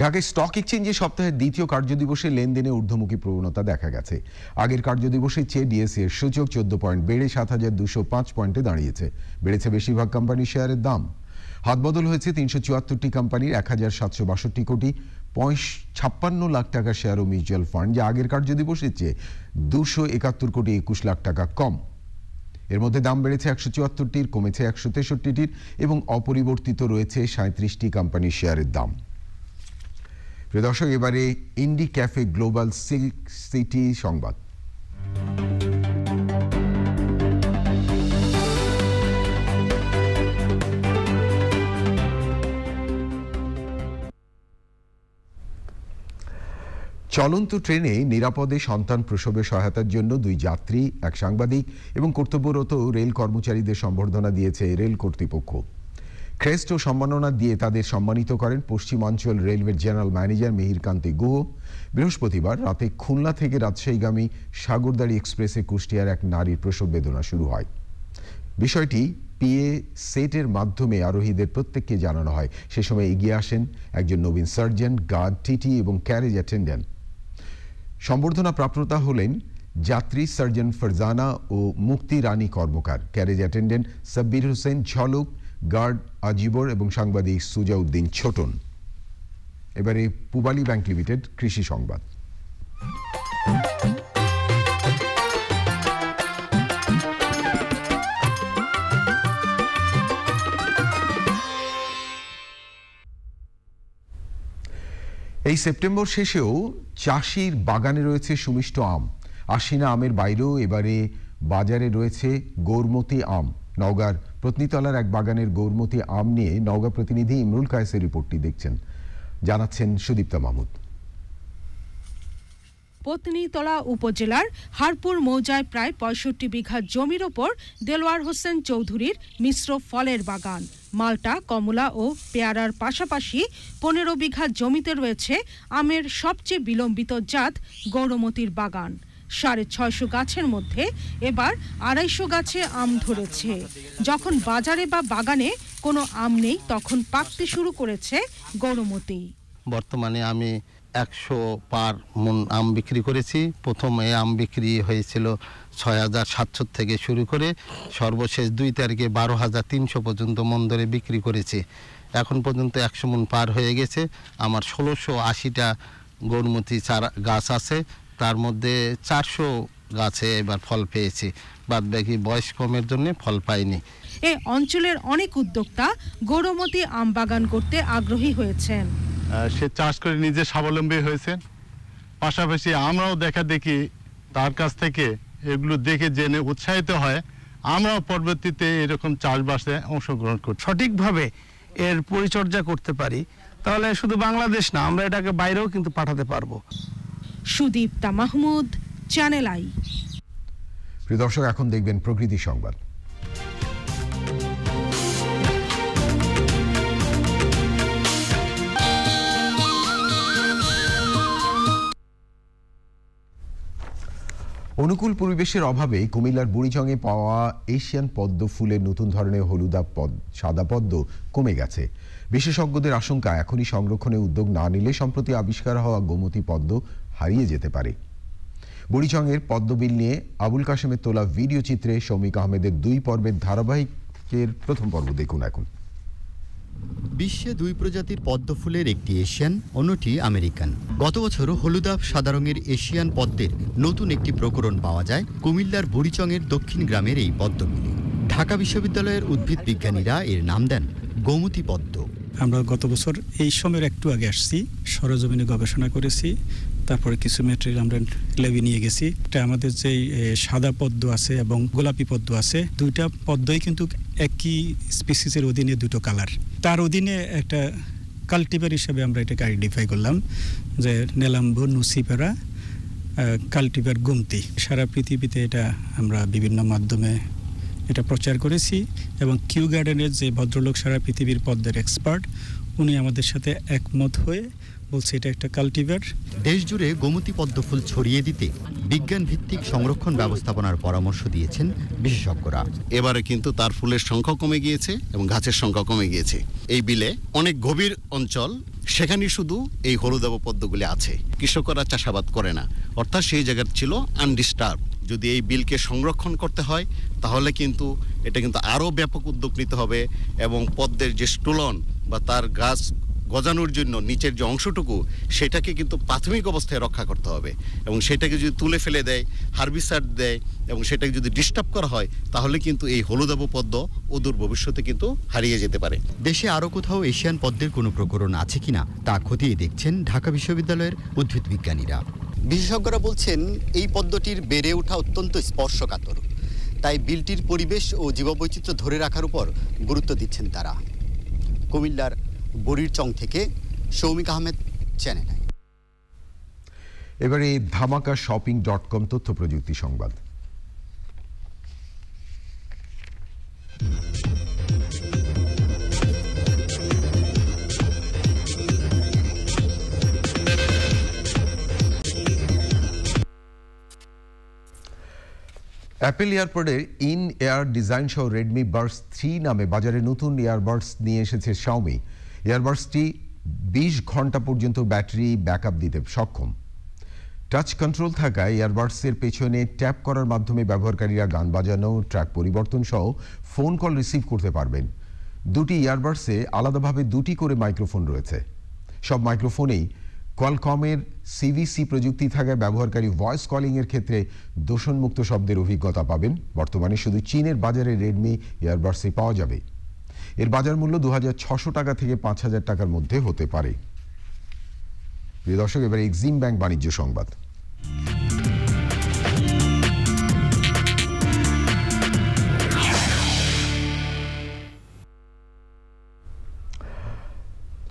ঢাকায় স্টক এক্সচেঞ্জে সপ্তাহের দ্বিতীয় কার্যদিবসে লেনদেনে ঊর্ধ্বমুখী প্রবণতা দেখা গেছে। আগের কার্যদিবসের চেয়ে ডিএসসি এর সূচক চোদ্দ পয়েন্ট বেড়ে সাত হাজার দুশো পাঁচ পয়েন্টে দাঁড়িয়েছে। বেড়েছে বেশিরভাগ কোম্পানির শেয়ারের দাম। হাতবদল হয়েছে তিনশো চুয়াত্তরটি কোম্পানির এক হাজার সাতশো বাষট্টি কোটি। ছাপ্পান্ন লাখ টাকা শেয়ার ও মিউচুয়াল ফান্ড যা আগের কার্যদিবসের চেয়ে দুশো একাত্তর কোটি একুশ লাখ টাকা কম। এর মধ্যে দাম বেড়েছে একশো চুয়াত্তরটির, কমেছে একশো তেষট্টিটির এবং অপরিবর্তিত রয়েছে সাঁত্রিশটি কোম্পানির শেয়ারের দাম। প্রিয় দর্শক, এবারে Indie Cafe Global Silk City সংবাদ। চলন্ত ট্রেনে নিরাপদে সন্তান প্রসবে সহায়তার জন্য দুই যাত্রী, এক সাংবাদিক এবং কর্তব্যরত রেল কর্মচারীদের সম্বর্ধনা দিয়েছে রেল কর্তৃপক্ষ। ক্রেস্ট ও সম্মাননা দিয়ে তাদের সম্মানিত করেন পশ্চিমাঞ্চল রেলওয়ের জেনারেল ম্যানেজার মিহিরকান্তি গুহ। বৃহস্পতিবার রাতে খুলনা থেকে রাজশাহীগামী সাগরদাড়ি এক্সপ্রেসে কুষ্টিয়ার এক নারীর প্রসব বেদনা শুরু হয়। বিষয়টি পিএ সেটের মাধ্যমে আরোহীদের প্রত্যেককে জানানো হয়। সে সময় এগিয়ে আসেন একজন নবীন সার্জন, গার্ড, টিটি এবং ক্যারেজ অ্যাটেন্ডেন্ট। সম্বর্ধনা প্রাপ্ততা হলেন যাত্রী সার্জন ফারজানা ও Mukti Rani Karmakar. Carriage attendant Sabbir Hossain Jhalak guard Ajibar এবং সাংবাদিক সুজাউদ্দিন ছোটন। এবারে পুবালি ব্যাংক লিমিটেড কৃষি সংবাদ। এই সেপ্টেম্বর শেষেও চাষির বাগানে রয়েছে সুমিষ্ট আম। আশিনা আমের বাইরেও এবারে বাজারে রয়েছে গৌরমতি আম। নওগাঁর প্রতনিতলার এক বাগানের গৌরমতি আম নিয়ে নওগাঁ প্রতিনিধি ইমরুল কায়েসের রিপোর্টটি দেখছেন। জানাচ্ছেন সুদীপ্তা মাহমুদ। পত্নীতলা উপজেলার হারপুর মৌজায় প্রায় পঁয়ষট্টি বিঘা জমির ওপর দেলোয়ার হোসেন চৌধুরীর মিশ্র ফলের বাগান। মালটা, কমলা ও পেয়ারার পাশাপাশি পনেরো বিঘা জমিতে রয়েছে আমের সবচেয়ে বিলম্বিত জাত গৌরমতির বাগান। সাড়ে ছয়শো গাছের মধ্যে এবার আড়াইশো গাছে আম ধরেছে। যখন বাজারে বা বাগানে কোনো আম নেই, তখন পাকতে শুরু করেছে গৌরমতি। বর্তমানে আমি একশো পার মন আম বিক্রি করেছি। প্রথম এই আম বিক্রি হয়েছিল ছয় হাজার সাতশো থেকে শুরু করে সর্বশেষ দুই তারিখে বারো হাজার তিনশো পর্যন্ত মন ধরে বিক্রি করেছি। এখন পর্যন্ত একশো মন পার হয়ে গেছে। আমার ষোলোশো আশিটা গরুমতি চারা গাছ আছে। তার মধ্যে চারশো গাছে এবার ফল পেয়েছি। বাদ বাকি বয়স কমের জন্য ফল পাইনি। এ অঞ্চলের অনেক উদ্যোক্তা গৌরমতি আম বাগান করতে আগ্রহী হয়েছেন। সে চাষ করে নিজে স্বাবলম্বী হয়েছে। পাশাপাশি আমরাও দেখা দেখি তার কাছ থেকে এগুলো দেখে জেনে উৎসাহিত হয় আমরাও পরবর্তীতে এরকম চাষবাসে অংশগ্রহণ করি। সঠিকভাবে এর পরিচর্যা করতে পারি তাহলে শুধু বাংলাদেশ না আমরা এটাকে বাইরেও কিন্তু পাঠাতে পারব। Sudipta Mahmud channel I. প্রিয় দর্শক এখন দেখবেন প্রকৃতি সংবাদ। অনুকূল পরিবেশের অভাবে কুমিল্লার বুড়িচংয়ে পাওয়া এশিয়ান পদ্ম ফুলের নতুন ধরনের হলুদা পদ, সাদা পদ্ম কমে গেছে। বিশেষজ্ঞদের আশঙ্কা, এখনই সংরক্ষণে উদ্যোগ না নিলে সম্প্রতি আবিষ্কার হওয়া গোমতী পদ্ম হারিয়ে যেতে পারে। বুড়িচংয়ের পদ্মবিল নিয়ে আবুল কাশেমের তোলা ভিডিও চিত্রে শৌমিক আহমেদের দুই পর্বের ধারাবাহিকের প্রথম পর্ব দেখুন এখন। বিশ্বে দুই প্রজাতির পদ্ম ফুলের একটি এশিয়ান, অন্যটি আমেরিকান। গত বছর হলুদাভ সাদা রঙের এশিয়ান পদ্মের নতুন একটি প্রকরণ পাওয়া যায় কুমিল্লার বুড়িচংয়ের দক্ষিণ গ্রামের এই পদ্মগুলি ঢাকা বিশ্ববিদ্যালয়ের উদ্ভিদ বিজ্ঞানীরা এর নাম দেন গোমতী পদ্ম। আমরা গত বছর এই সময়ের একটু আগে আসছি, সরজমিনে গবেষণা করেছি তারপরে কিছু ম্যাটেরিয়াল আমরা ল্যাবে নিয়ে গেছি। এটা আমাদের যে সাদা পদ্ম আছে এবং গোলাপি পদ্ম আছে, দুইটা পদ্মই কিন্তু একই স্পিসিসের অধীনে দুটো কালার তার অধীনে একটা কাল্টিভার হিসেবে আমরা এটাকে আইডেন্টিফাই করলাম, যে নেলাম্বু, নুসিপেরা কাল্টিভার গুমতি। সারা পৃথিবীতে এটা আমরা বিভিন্ন মাধ্যমে এটা প্রচার করেছি এবং কিউ গার্ডেনের যে ভদ্রলোক সারা পৃথিবীর পদ্মের এক্সপার্ট উনি আমাদের সাথে একমত হয়ে বলছে এটা একটা কাল্টিভার দেশ জুড়ে গোমতী পদ্ম ফুল ছড়িয়ে দিতে বিজ্ঞান ভিত্তিক সংরক্ষণ ব্যবস্থাপনার পরামর্শ দিয়েছেন বিশেষজ্ঞরা। এবারে কিন্তু তার ফুলের সংখ্যা কমে গিয়েছে এবং গাছের সংখ্যা কমে গিয়েছে। এই বিলে অনেক গভীর অঞ্চল সেখানে শুধু এই হলুদাব পদ্মগুলি আছে। কৃষকরা চাষাবাদ করে না। অর্থাৎ সেই জায়গা ছিল আনডিস্টার্ব যদি এই বিলকে সংরক্ষণ করতে হয় তাহলে কিন্তু এটা কিন্তু আরও ব্যাপক উদ্যোগ নিতে হবে এবং পদ্মের যে স্টোলন বা তার গাছ গজানোর জন্য নিচের যে অংশটুকু সেটাকে কিন্তু প্রাথমিক অবস্থায় রক্ষা করতে হবে। এবং সেটাকে যদি তুলে ফেলে দেয় হার্বিসাইড দেয় এবং সেটাকে যদি ডিস্টার্ব করা হয় তাহলে কিন্তু এই হলুদাব পদ্ম অদূর ভবিষ্যতে কিন্তু হারিয়ে যেতে পারে। দেশে আরও কোথাও এশিয়ান পদ্মের কোনো প্রকরণ আছে কিনা তা খতিয়ে দেখছেন ঢাকা বিশ্ববিদ্যালয়ের উদ্ভিদ বিজ্ঞানীরা। বিশেষজ্ঞরা বলছেন এই পদ্মটির বেড়ে ওঠা অত্যন্ত স্পর্শকাতর। তাই বিলটির পরিবেশ ও জীববৈচিত্র্য ধরে রাখার উপর গুরুত্ব দিচ্ছেন তারা। কুমিল্লার বরির চং থেকে সৌমিক আহমেদ চ্যানেল এবারে ধামাকা শপিং ডট কম তথ্য প্রযুক্তি সংবাদ। অ্যাপেল এয়ারপোর্টের ইন এয়ার ডিজাইন সহ রেডমি বার্স থ্রি নামে বাজারে নতুন এয়ারবার্স নিয়ে এসেছে শাওমি এয়ারবার্সটি বিশ ঘণ্টা পর্যন্ত ব্যাটারি ব্যাকআপ দিতে সক্ষম। টাচ কন্ট্রোল থাকায় এয়ারবার্সের পেছনে ট্যাপ করার মাধ্যমে ব্যবহারকারীরা গান বাজানো ট্র্যাক পরিবর্তন সহ ফোন কল রিসিভ করতে পারবেন। দুটি ইয়ারবার্সে আলাদাভাবে দুটি করে মাইক্রোফোন রয়েছে। সব মাইক্রোফোনেই কোয়ালকমের সিভিসি প্রযুক্তি থাকায় ব্যবহারকারী ভয়েস কলিংয়ের ক্ষেত্রে দূষণমুক্ত শব্দের অভিজ্ঞতা পাবেন। বর্তমানে শুধু চীনের বাজারে রেডমি ইয়ারবার্সে পাওয়া যাবে। এর বাজার মূল্য দু টাকা থেকে পাঁচ হাজার টাকার মধ্যে হতে পারে। প্রিয় দর্শক, এবার এক্সিম ব্যাংক বাণিজ্য সংবাদ।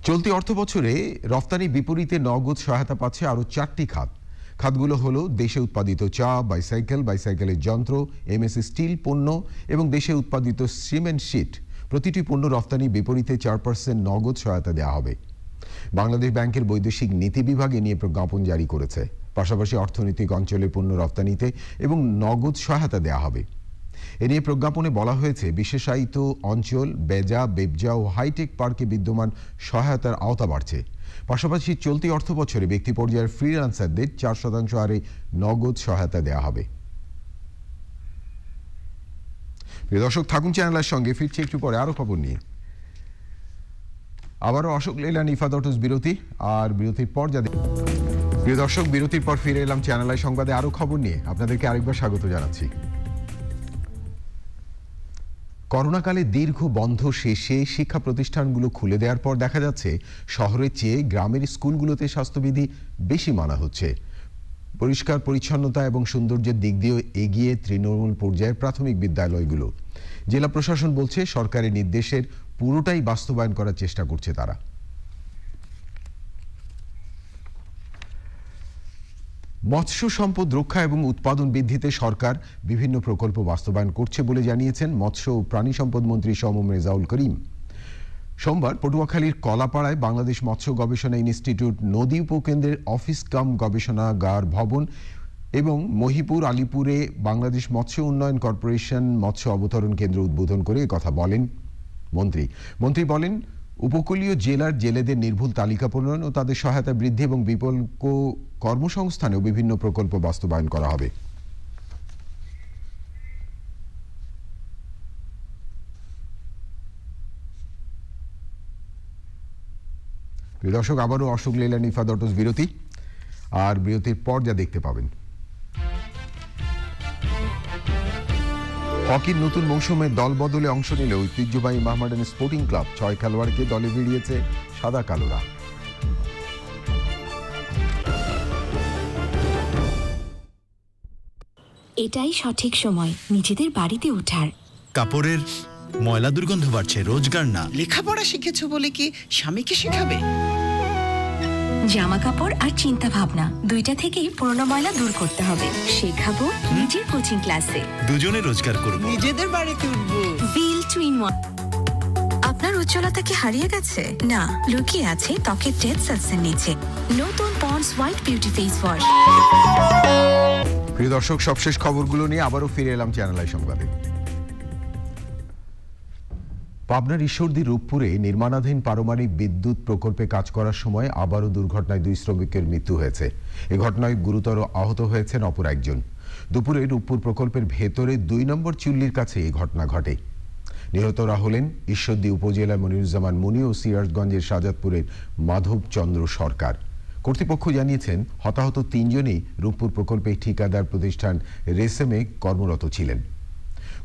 চলতি অর্থ বছরে রফতানি বিপরীতে নগদ সহায়তা পাচ্ছে আরও চারটি খাত। খাতগুলো হলো দেশে উৎপাদিত চা, বাইসাইকেল, বাইসাইকেলের যন্ত্র এমএসএ স্টিল, পণ্য এবং দেশে উৎপাদিত সিমেন্ট শিট প্রতিটি পণ্য রফতানি বিপরীতে চার পার্সেন্ট নগদ সহায়তা দেওয়া হবে। বাংলাদেশ ব্যাংকের বৈদেশিক নীতি বিভাগ এ নিয়ে প্রজ্ঞাপন জারি করেছে। পাশাপাশি অর্থনৈতিক অঞ্চলে পণ্য রফতানিতে এবং নগদ সহায়তা দেওয়া হবে। এ নিয়ে প্রজ্ঞাপনে বলা হয়েছে, বিশেষায়িত অঞ্চল, বেজা, বেবজা ও হাইটেক পার্কে বিদ্যমান সহায়তার আওতা বাড়ছে। পাশাপাশি চলতি অর্থ বছরে ব্যক্তি পর্যায়ের ফ্রিল্যান্সারদের চার শতাংশ হারে নগদ সহায়তা দেওয়া হবে প্রিয় দর্শক, থাকুন চ্যানেলের সঙ্গে, ফিরছে একটু পরে আরও খবর নিয়ে। আবারও অশোক লেলান নিফাদ অটোস বিরতি, আর বিরতির পর যাদের প্রিয় দর্শক, বিরতির পর ফিরে এলাম চ্যানেল আই সংবাদে আরও খবর নিয়ে। আপনাদেরকে আরেকবার স্বাগত জানাচ্ছি। করোনাকালে দীর্ঘ বন্ধ শেষে শিক্ষা প্রতিষ্ঠানগুলো খুলে দেওয়ার পর দেখা যাচ্ছে, শহরের চেয়ে গ্রামের স্কুলগুলোতে স্বাস্থ্যবিধি বেশি মানা হচ্ছে। পরিষ্কার, পরিচ্ছন্নতা এবং সৌন্দর্যের দিক দিয়েও এগিয়ে তৃণমূল পর্যায়ের প্রাথমিক বিদ্যালয়গুলো। জেলা প্রশাসন বলছে, সরকারের নির্দেশের পুরোটাই বাস্তবায়ন করার চেষ্টা করছে তারা। মৎস্য সম্পদ রক্ষা এবং উৎপাদন বৃদ্ধিতে সরকার বিভিন্ন প্রকল্প বাস্তবায়ন করছে বলে জানিয়েছেন মৎস্য ও প্রাণী সম্পদ মন্ত্রী সমম রেজাউল করিম। সোমবার পটুয়াখালীর কলাপাড়ায় বাংলাদেশ মৎস্য গবেষণা ইনস্টিটিউট নদী উপকেন্দ্রের অফিস কাম গবেষণাগার ভবন এবং মহিপুর আলিপুরে বাংলাদেশ মৎস্য উন্নয়ন কর্পোরেশন মৎস্য অবতরণ কেন্দ্র উদ্বোধন করে কথা বলেন মন্ত্রী। মন্ত্রী বলেন, উপকূলীয় জেলার জেলেদের নির্ভুল তালিকা প্রণয়ন ও তাদের সহায়তা বৃদ্ধি এবং বিকল্প কর্মসংস্থানেও বিভিন্ন প্রকল্প বাস্তবায়ন করা হবে। প্রিয় দর্শক আবারও অশোক লীলা নিফা দটস বিরতি আর বিরতির পর যা দেখতে পাবেন। হকির নতুন মৌসুমে দল বদলে অংশ নিলে ঐতিহ্যবাহী মাহমাডান স্পোর্টিং ক্লাব ছয় খেলোয়াড়কে দলে ভিড়িয়েছে সাদা কালোরা। এটাই সঠিক সময় নিজেদের বাড়িতে ওঠার। কাপড়ের ময়লা দুর্গন্ধ বাড়ছে রোজগার না। লেখাপড়া শিখেছো বলে কি স্বামীকে শেখাবে? জামা কাপড় আর চিন্তা ভাবনা দুইটা থেকেই পুরোনো ময়লা দূর করতে হবে। শেখাবো নিজের কোচিং ক্লাসে। দুজনে রোজগার করব। নিজেদের বাড়িতে উঠবো। ভিল টুইন ওয়ান আপনার উজ্জ্বলতা কি হারিয়ে গেছে? না লুকিয়ে আছে ত্বকের ডেড সেলসের নিচে। নতুন Pond's white beauty face wash প্রিয় দর্শক সবশেষ খবরগুলো নিয়ে আবারও ফিরে এলাম চ্যানেল আই সংবাদে। পাবনার ঈশ্বরদী রূপপুরে নির্মাণাধীন পারমাণবিক বিদ্যুৎ প্রকল্পে কাজ করার সময় আবারও দুর্ঘটনায় দুই শ্রমিকের মৃত্যু হয়েছে। এ ঘটনায় গুরুতর আহত হয়েছেন অপর একজন। দুপুরে রূপপুর প্রকল্পের ভেতরে দুই নম্বর চুল্লির কাছে এই ঘটনা ঘটে। নিহতরা হলেন ঈশ্বরদী উপজেলার মনিরুজ্জামান মুনি ও সিরাজগঞ্জের সাজাদপুরের মাধব চন্দ্র সরকার। কর্তৃপক্ষ জানিয়েছেন, হতাহত তিনজনই রূপপুর প্রকল্পে ঠিকাদার প্রতিষ্ঠান রেসেমে কর্মরত ছিলেন।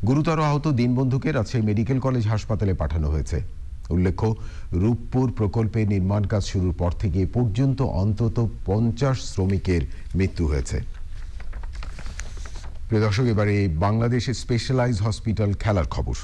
গুরুতর আহত দিনবন্ধুকে রাজশাহী মেডিকেল কলেজ হাসপাতালে পাঠানো হয়েছে। উল্লেখ্য, রূপপুর প্রকল্পে নির্মাণ কাজ শুরুর পর থেকে পর্যন্ত অন্তত পঞ্চাশ শ্রমিকের মৃত্যু হয়েছে। প্রিয় দর্শক, এবারে বাংলাদেশের স্পেশালাইজ হসপিটাল খেলার খবর।